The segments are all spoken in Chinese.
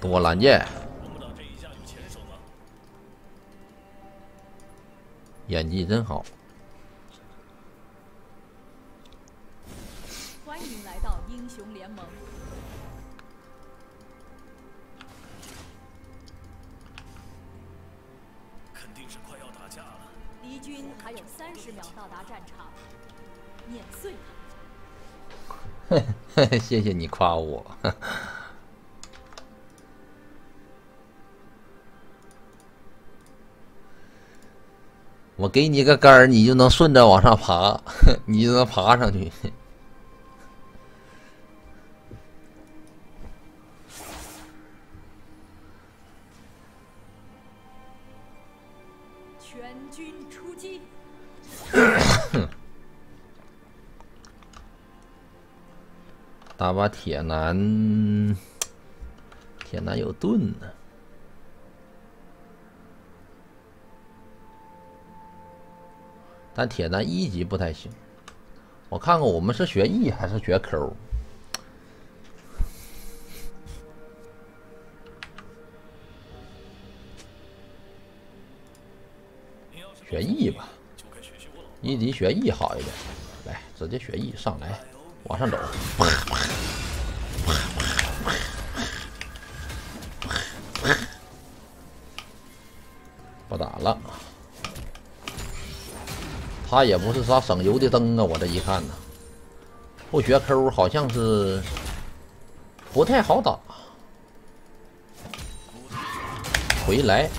多拦箭，演技真好。欢迎来到英雄联盟。肯定是快要打架了。敌军还有三十秒到达战场，碾碎他。谢谢你夸我。我给你个杆儿，你就能顺着往上爬，你就能爬上去。全军出击！打把铁男，铁男有盾呢。但铁男一级不太行，我看看我们是学 E 还是学 Q？学 E 吧，一级学 E 好一点。来，直接学 E 上来，往上走。他也不是啥省油的灯啊！我这一看呢，不学 Q 好像是不太好打。回来，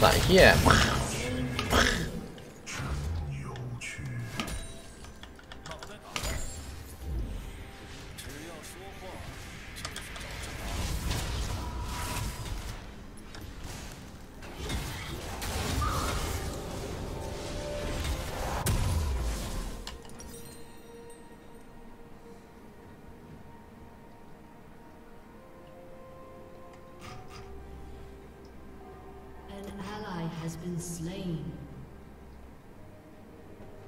闪现。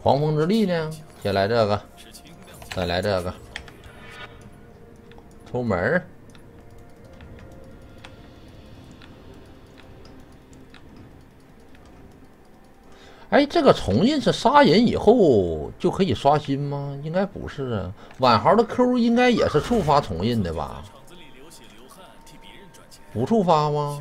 狂风之力呢？先来这个，再来这个，出门儿。哎，这个重印是杀人以后就可以刷新吗？应该不是啊。婉豪的 Q 应该也是触发重印的吧？不触发吗？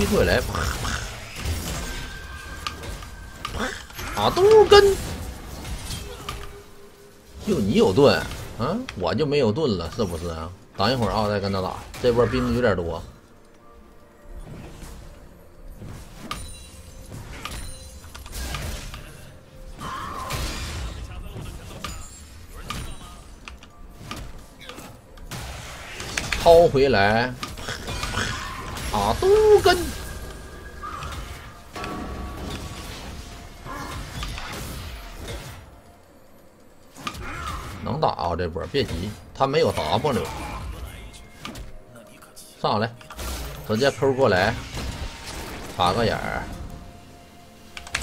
一过来，啪啪，打都跟，就你有盾，嗯，我就没有盾了，是不是啊？等一会儿啊，再跟他打，这波兵有点多。掏回来，啊，都跟能打啊！这波别急，他没有 W，上来，直接 Q 过来，插个眼儿，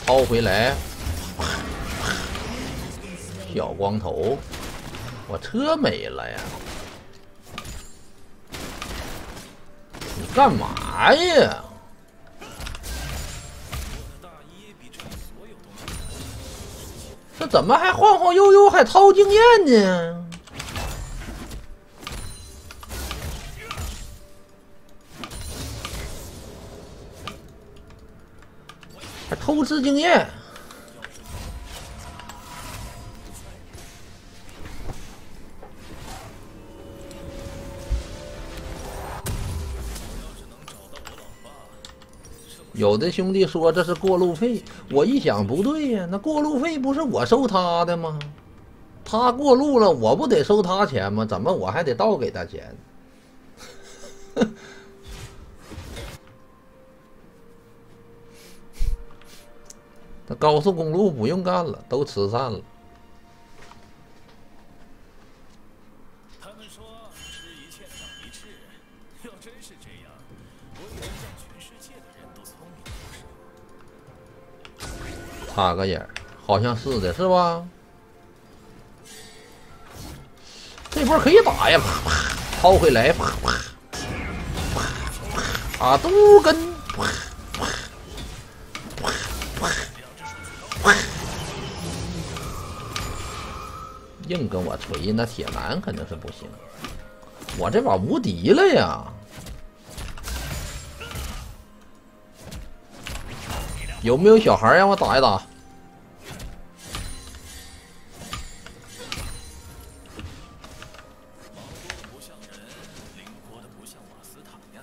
掏回来，小光头，我车没了呀！干嘛呀？这怎么还晃晃悠悠，还掏经验呢？还偷吃经验？有的兄弟说这是过路费，我一想不对呀，那过路费不是我收他的吗？他过路了，我不得收他钱吗？怎么我还得倒给他钱？那高速公路不用干了，都慈善了。插个眼，好像是的，是吧？这波可以打呀！啪啪，抛回来，啪啪，啪啪，啊，都跟，啪啪，啪啪，啪，硬跟我锤，那铁男肯定是不行。我这把无敌了呀！有没有小孩让我打一打？不像人，灵活的不像瓦斯塔呀！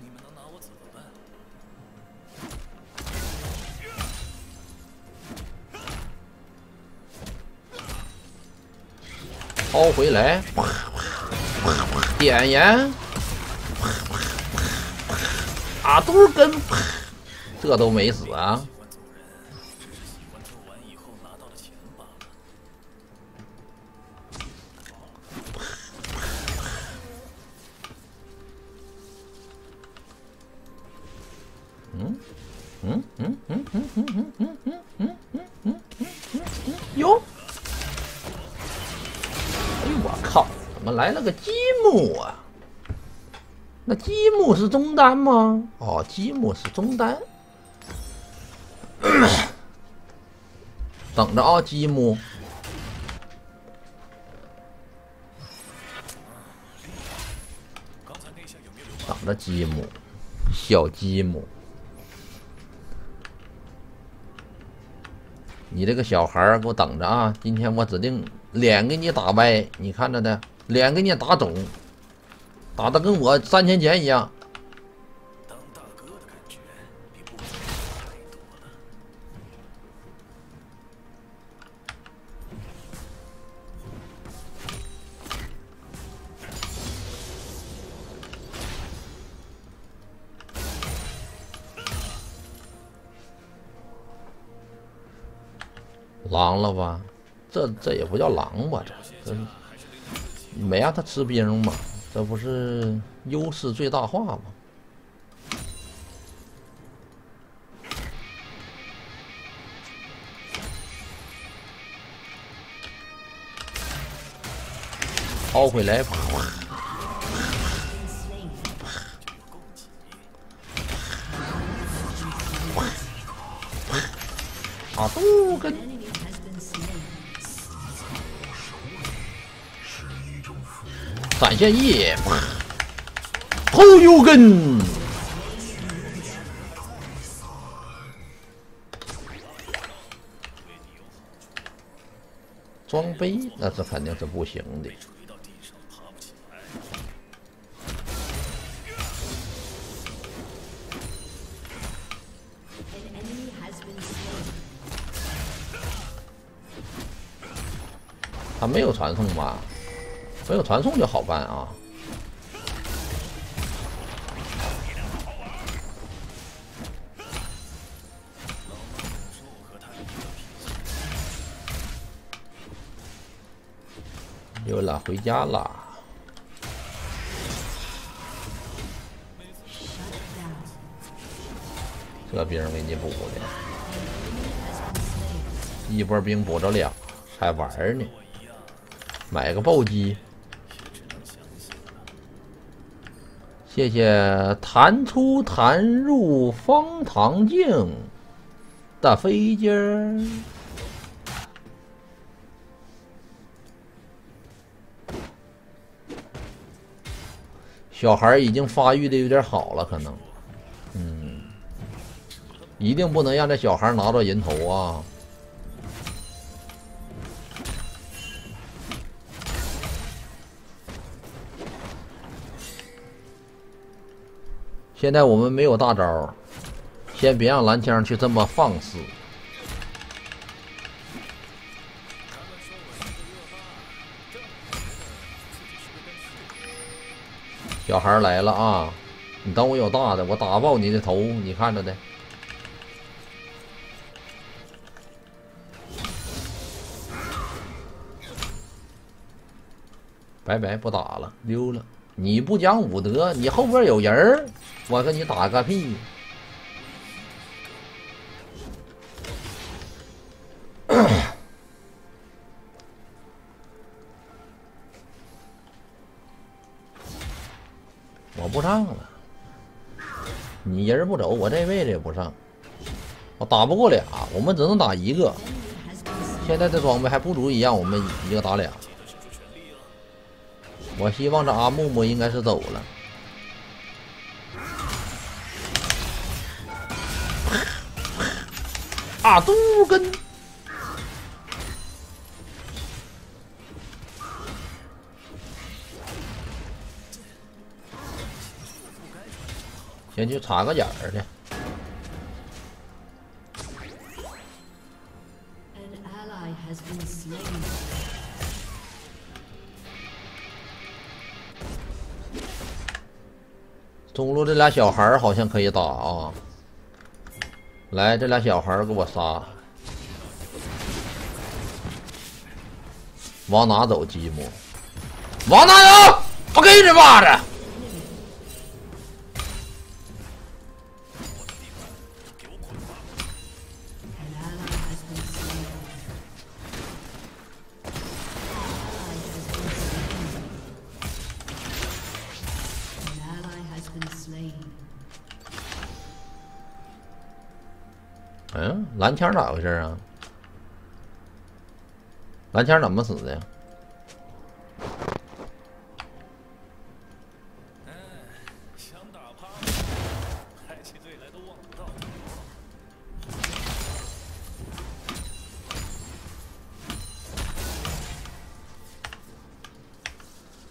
你们能拿我怎么办？抛回来，点烟，啊，都跟，这都没死啊！喜欢揍人，只是喜欢做完以后拿到的钱罢了。哟，哎呦我靠，怎么来了个积木啊？那积木是中单吗？哦，积木是中单。等着啊，积木。等着积木，小积木。你这个小孩儿，给我等着啊！今天我指定脸给你打歪，你看着的，脸给你打肿，打的跟我三千钱一样。狼了吧？这这也不叫狼吧？这这没让他吃兵嘛？这不是优势最大化吗？抛回来，啊，都跟闪现 e 偷油根。装杯那是肯定是不行的。他没有传送吧？没有传送就好办啊。说我和他一个脾气，溜了，回家了。这兵给你补的，一波兵补着俩，还玩呢。买个暴击，谢谢弹出弹入方糖镜的飞机儿。小孩已经发育的有点好了，可能，嗯，一定不能让这小孩拿到人头啊！现在我们没有大招，先别让蓝枪去这么放肆。小孩来了啊！你等我有大的，我打爆你的头，你看着的。拜拜，不打了，溜了。你不讲武德，你后边有人儿，我跟你打个屁！我不上了，你人不走，我这辈子也不上，我打不过俩，我们只能打一个。现在这装备还不足以让我们一个打俩。我希望这阿木木应该是走了。啊，杜根，先去插个眼儿去。中路这俩小孩好像可以打啊！来，这俩小孩给我杀！往哪走，积木？往哪走？我给你挖着！蓝枪咋回事啊？蓝枪怎么死的？想打趴，开起队来都望不到。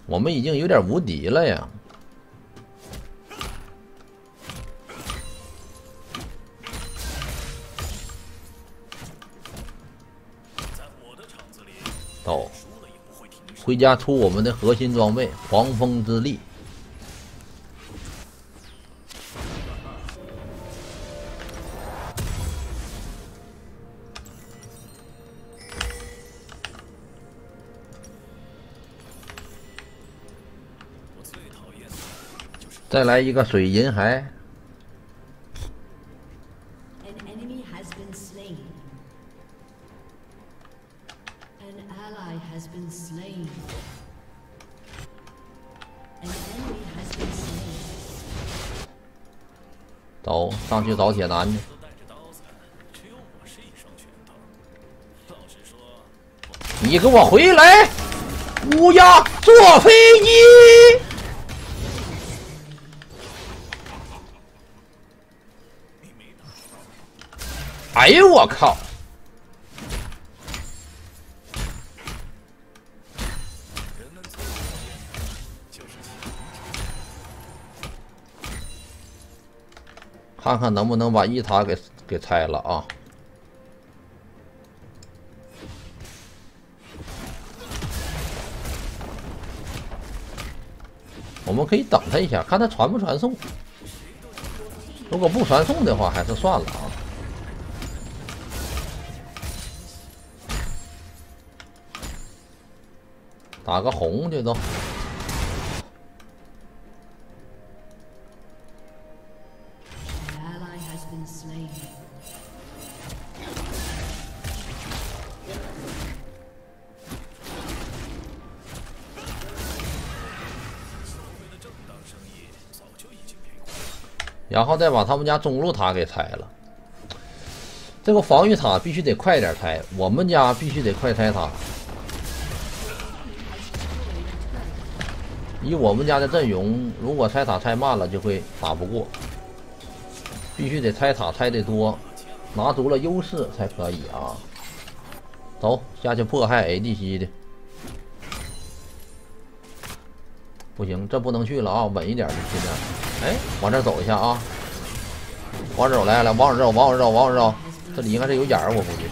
我们已经有点无敌了呀！到，回家出我们的核心装备狂风之力。再来一个水银海。上去找铁男去。你给我回来！乌鸦坐飞机。哎呦我靠！看看能不能把一塔给给拆了啊！我们可以等他一下，看他传不传送。如果不传送的话，还是算了啊。打个红去都。然后再把他们家中路塔给拆了，这个防御塔必须得快点拆，我们家必须得快拆塔。以我们家的阵容，如果拆塔拆慢了，就会打不过。必须得拆塔拆的多，拿足了优势才可以啊！走下去迫害 ADC 的，不行，这不能去了啊！稳一点的，现在。哎，往这走一下啊！往这走，来来，往这走，往这走，往这走。这里应该是有眼儿，我估计。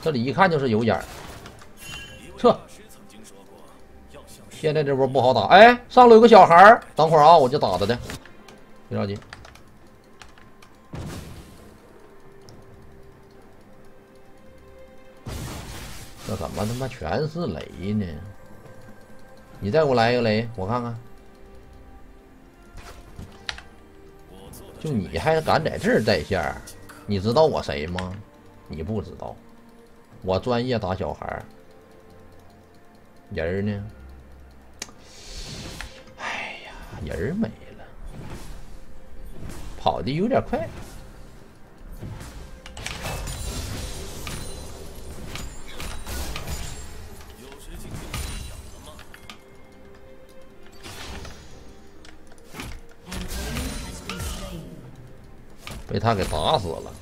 这里一看就是有眼儿。撤。现在这波不好打。哎，上路有个小孩儿，等会儿啊，我就打他的，别着急。这怎么他妈全是雷呢？你再给我来一个雷，我看看。就你还敢在这儿在线儿？你知道我谁吗？你不知道，我专业打小孩儿。人儿呢？哎呀，人儿没了，跑的有点快。被他给打死了。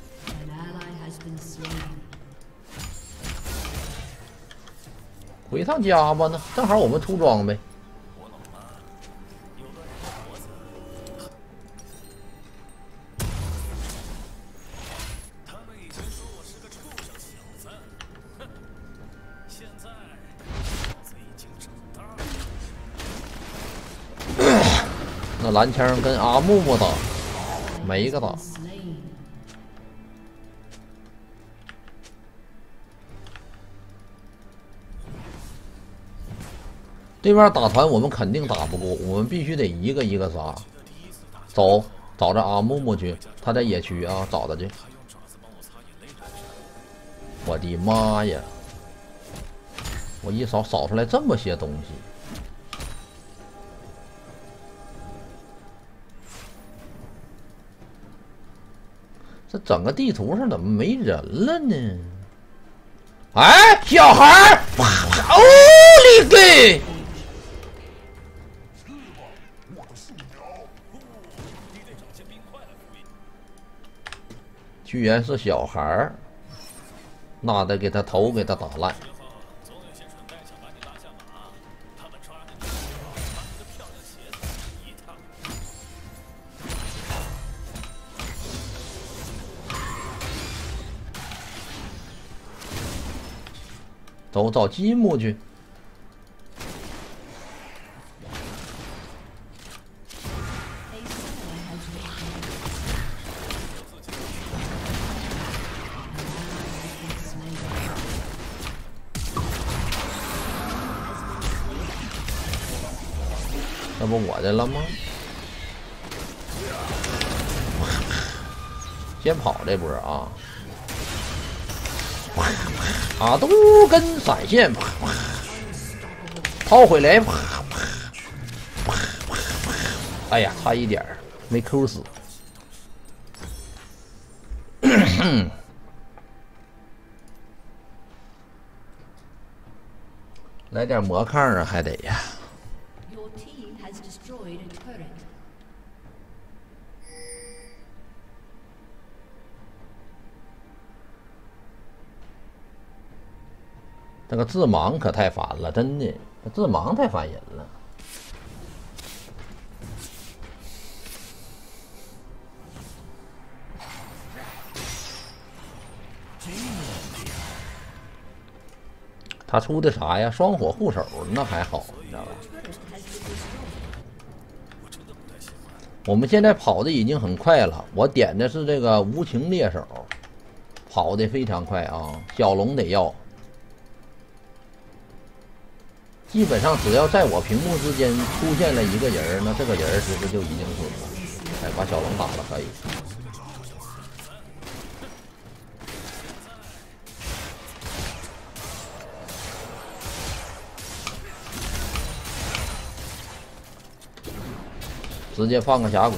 回趟家吧，那，正好我们出装备。那蓝枪跟阿木木打，没一个打。对面打团，我们肯定打不过，我们必须得一个一个杀。走，找着阿木木去，他在野区啊，找他去。我的妈呀！我一扫扫出来这么些东西，这整个地图上怎么没人了呢？哎，小孩儿，哦你给！居然是小孩儿，那得给他头给他打烂。走，找积木去。咋的了吗？先跑这波啊！啊，都跟闪现，抛回来，哎呀，差一点没抠死。来点魔抗啊，还得呀。那个自盲可太烦了，真的，自盲太烦人了。他出的啥呀？双火护手，那还好，你知道吧？我们现在跑的已经很快了，我点的是这个无情猎手，跑的非常快啊！小龙得要。基本上只要在我屏幕之间出现了一个人那这个人是不是就已经死了？哎，把小龙打了，可以。直接放个峡谷。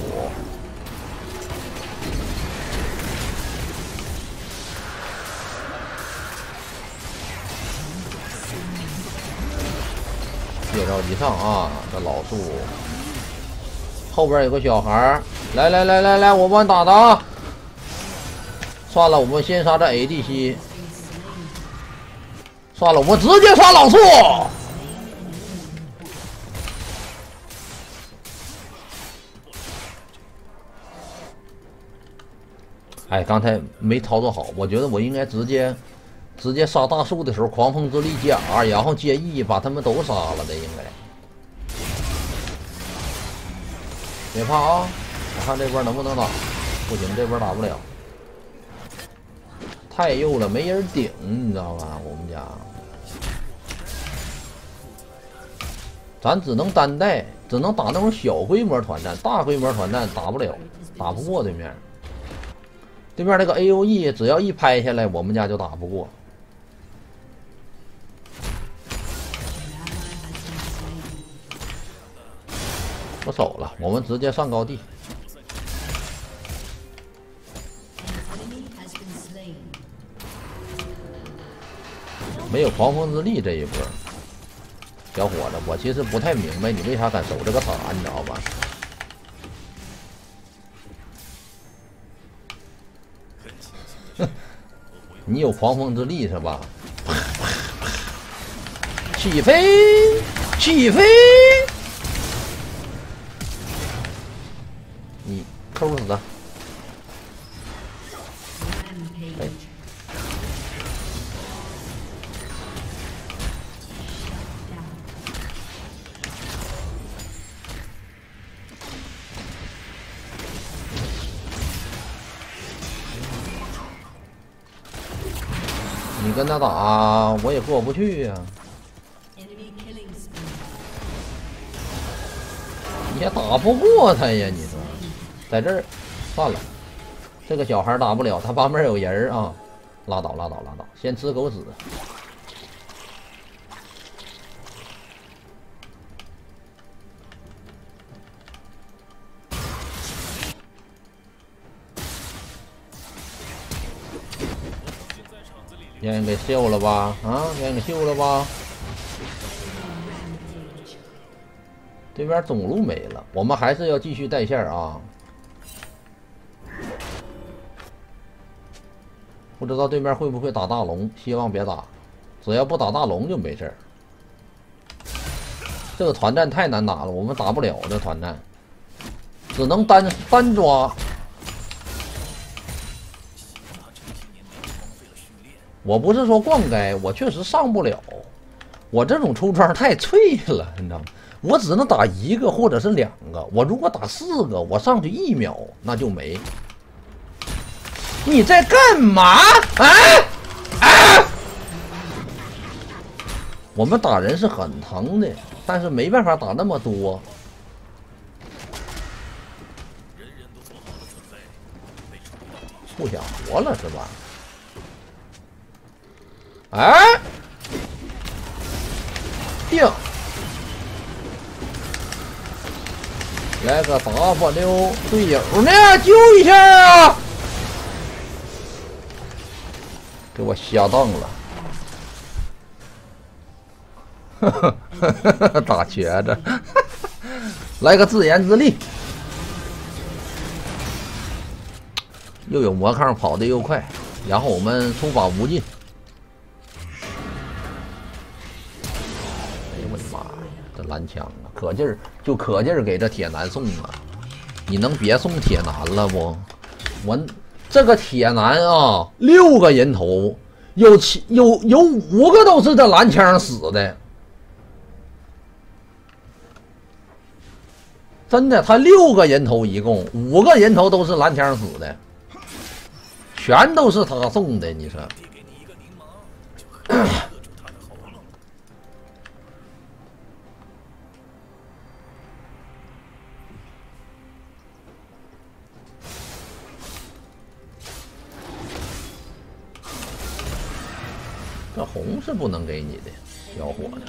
上啊！这老树后边有个小孩，来来来来来，我帮你打他。算了，我们先杀这 ADC。算了，我直接杀老树。哎，刚才没操作好，我觉得我应该直接直接杀大树的时候狂风之力接 R，，然后接 E 把他们都杀了的，应该。别怕啊，我看这波能不能打，不行，这波打不了，太右了，没人顶，你知道吧？我们家，咱只能单带，只能打那种小规模团战，大规模团战打不了，打不过对面。对面那个 A O E 只要一拍下来，我们家就打不过。走了，我们直接上高地。没有狂风之力这一波，小伙子，我其实不太明白你为啥敢守这个塔，你知道吧？你有狂风之力是吧？起飞，起飞！抽死他！你跟他打，我也过不去呀。也打不过他呀，你说，在这儿，算了，这个小孩打不了，他旁边有人啊，拉倒拉倒拉倒，先吃狗屎。让人给秀了吧？啊，让人给秀了吧？对面中路没了，我们还是要继续带线啊！不知道对面会不会打大龙，希望别打。只要不打大龙就没事儿。这个团战太难打了，我们打不了这团战，只能单单抓。我不是说逛街，我确实上不了。我这种出装太脆了，你知道吗？我只能打一个或者是两个。我如果打四个，我上去一秒那就没。你在干嘛？啊啊！我们打人是很疼的，但是没办法打那么多。不想活了是吧？哎，定，来个 W，队友呢？救一下啊！给我瞎当了，哈哈哈哈打瘸子，来个自言自立，又有魔抗跑的又快，然后我们出法无尽。哎呦我的妈呀，这蓝枪啊，可劲儿就可劲儿给这铁男送啊！你能别送铁男了不？我这个铁男啊，六个人头，有七有有五个都是这蓝枪死的，真的，他六个人头一共五个人头都是蓝枪死的，全都是他送的，你说。是不能给你的，小伙子。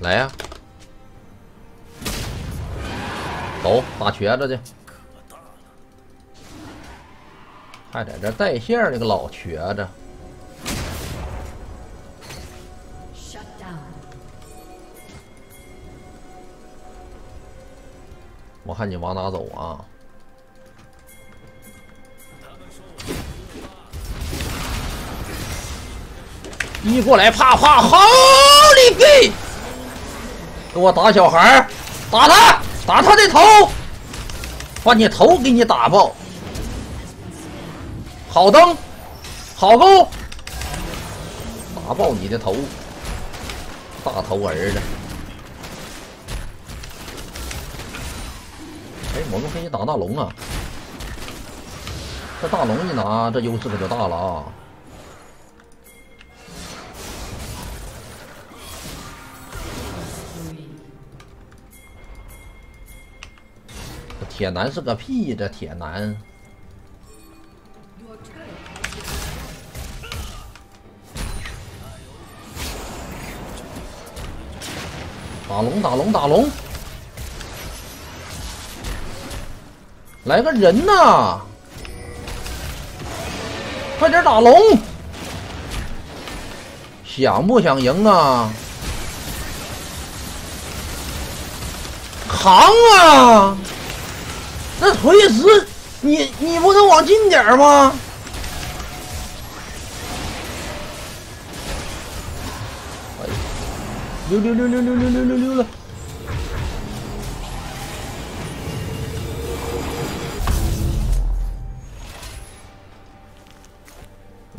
来呀，走打瘸子去，还在这带线儿那个老瘸子。我看你往哪走啊？一过来，啪啪，好你给！给我打小孩打他，打他的头！把你头给你打爆！好灯，好钩，打爆你的头，大头儿子！哎，我们可以打大龙啊！这大龙一拿，这优势可就大了啊！铁男是个屁！这铁男。打龙，打龙，打龙！来个人呐！快点打龙！想不想赢啊？扛啊！那锤石，你你不能往近点吗？溜溜溜溜溜溜溜溜溜了！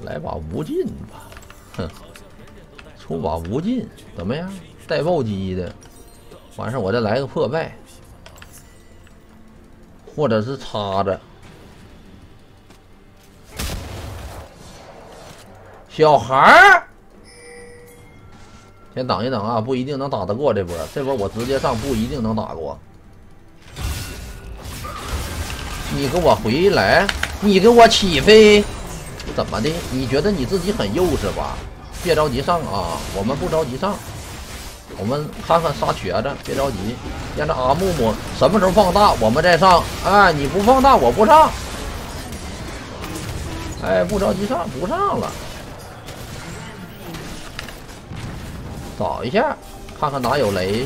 来把无尽吧，哼！出把无尽怎么样？带暴击的，完事我再来个破败，或者是叉子。小孩儿。先等一等啊，不一定能打得过这波。这波我直接上，不一定能打过。你给我回来！你给我起飞！怎么的？你觉得你自己很幼稚吧？别着急上啊，我们不着急上。我们看看杀瘸子，别着急。让这阿木木什么时候放大，我们再上。哎，你不放大，我不上。哎，不着急上，不上了。找一下，看看哪有雷。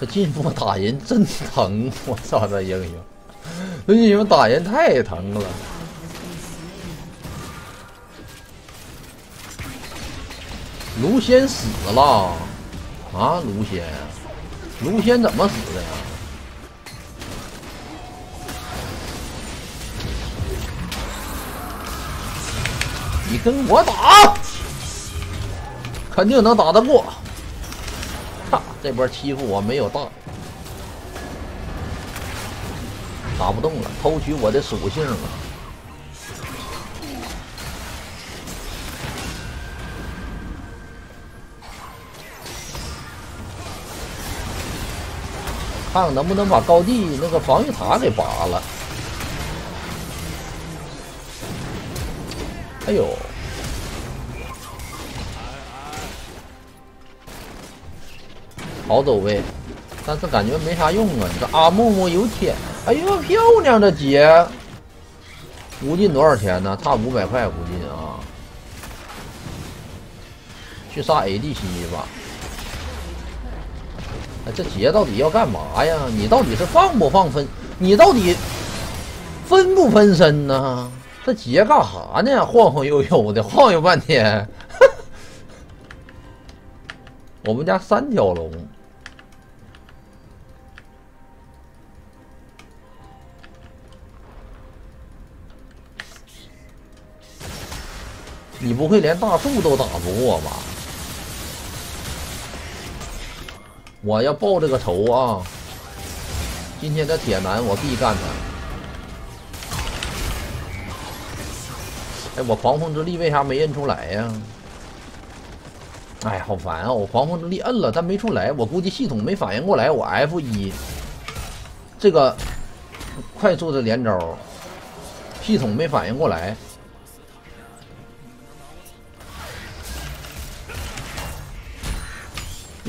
这进步打人真疼，我操！这英雄，这英雄打人太疼了。卢仙死了啊！卢仙，卢仙怎么死的呀？你跟我打，肯定能打得过。哈，这波欺负我没有大，打不动了，偷取我的属性了。看看能不能把高地那个防御塔给拔了。哎呦，好走位，但是感觉没啥用啊！你这阿木木有铁，哎呦漂亮的姐，无尽多少钱呢？差五百块无尽啊！去杀 ADC 吧！哎，这杰到底要干嘛呀？你到底是放不放分？你到底分不分身呢？这杰干哈呢？晃晃悠悠的，晃悠半天。我们家三条龙，你不会连大树都打不过吧？我要报这个仇啊！今天的铁男，我必干他。哎，我狂风之力为啥没摁出来呀？哎，好烦啊！我狂风之力摁了，但没出来。我估计系统没反应过来，我 F 一这个快速的连招，系统没反应过来。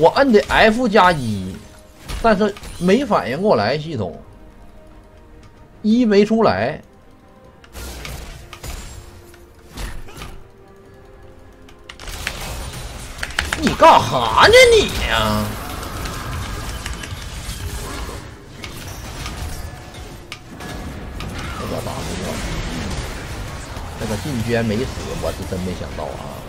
我摁的 F 加一，但是没反应过来，系统一没出来。你干哈呢你呀？这个打不过，这个进娟没死，我是真没想到啊！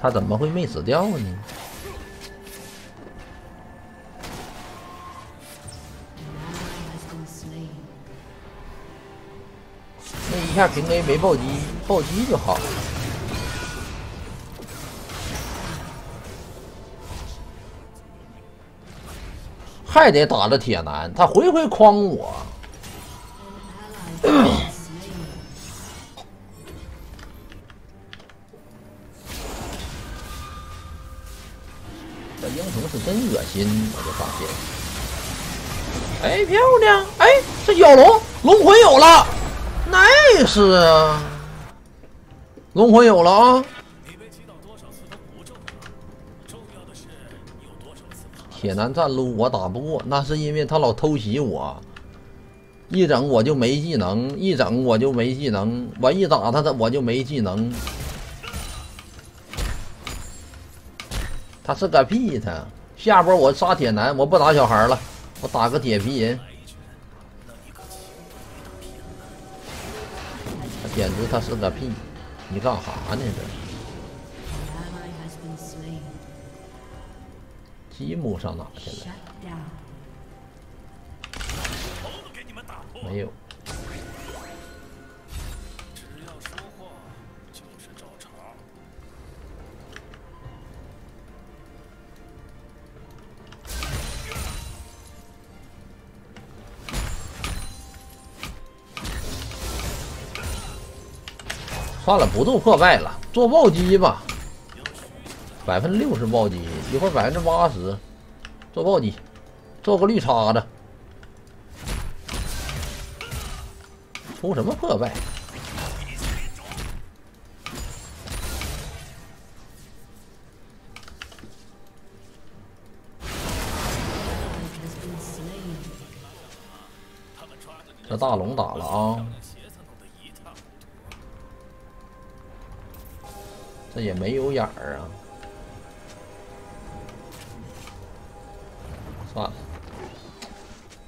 他怎么会没死掉呢？那一下平 A 没暴击，暴击就好了。还得打着铁男，他回回诓我。这英雄是真恶心，我就发现。哎，漂亮！哎，这妖龙龙魂有了，nice 啊！龙魂有了啊！铁男站撸我打不过，那是因为他老偷袭我，一整我就没技能，一整我就没技能，我一打他他我就没技能。他是个屁！他下波我杀铁男，我不打小孩了，我打个铁皮人。他简直他是个屁！你干哈呢这？积木上哪去了？没有。算了，不做破败了，做暴击吧。百分之六十暴击，一会儿百分之八十，做暴击，做个绿叉子，出什么破败？这大龙打了啊！这也没有眼儿啊！算了，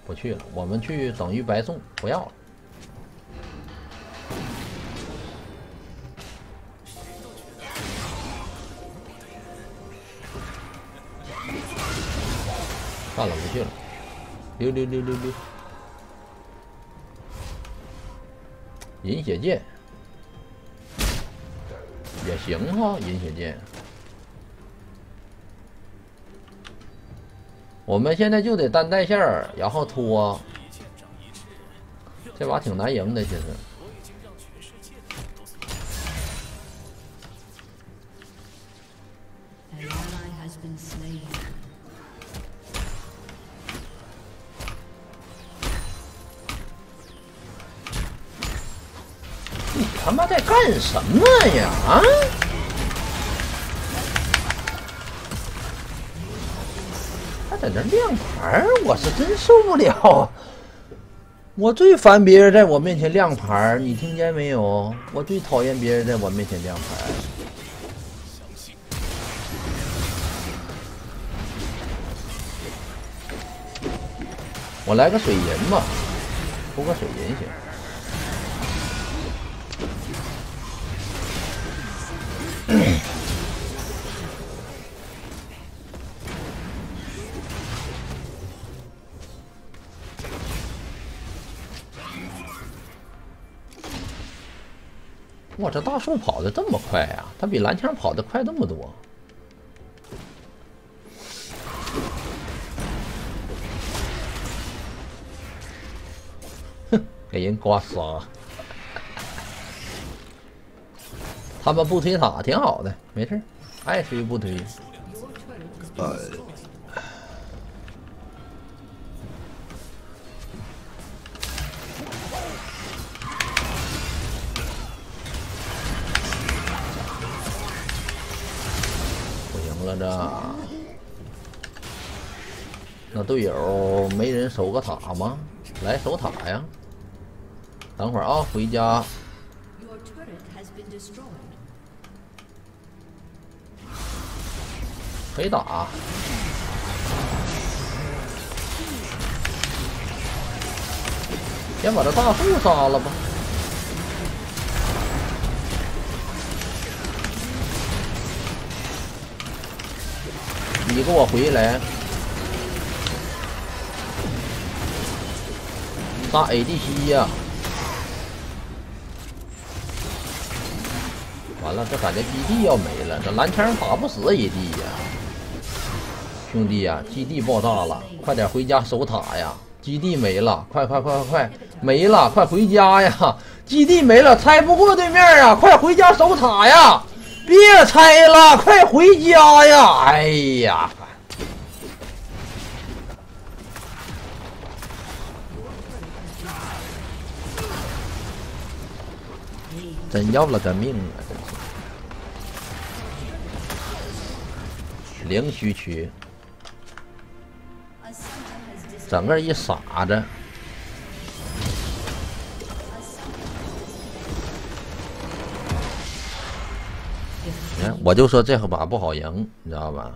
不去了。我们去等于白送，不要了。算了，不去了。溜溜溜溜溜。饮血剑也行哈，饮血剑。我们现在就得单带线儿，然后拖，这把挺难赢的，其实。他妈在干什么呀？啊！在那亮牌我是真受不了。我最烦别人在我面前亮牌你听见没有？我最讨厌别人在我面前亮牌我来个水银吧，出个水银行。哇，这大树跑的这么快呀！它比蓝枪跑的快那么多。哼，给人刮痧。他们不推塔挺好的，没事爱推不推。这，那队友没人守个塔吗？来守塔呀！等会儿啊，回家。可以打。先把这大树杀了吧。你给我回来！杀 ADC 呀！完了，这感觉基地要没了，这蓝枪打不死 AD 呀！兄弟呀，基地爆炸了，快点回家守塔呀！基地没了，快快快快快，没了，快回家呀！基地没了，拆不过对面啊！快回家守塔呀！别拆了，快回家呀！哎呀，真要了个命啊！零虚区，整个一傻子。我就说这把不好赢，你知道吧？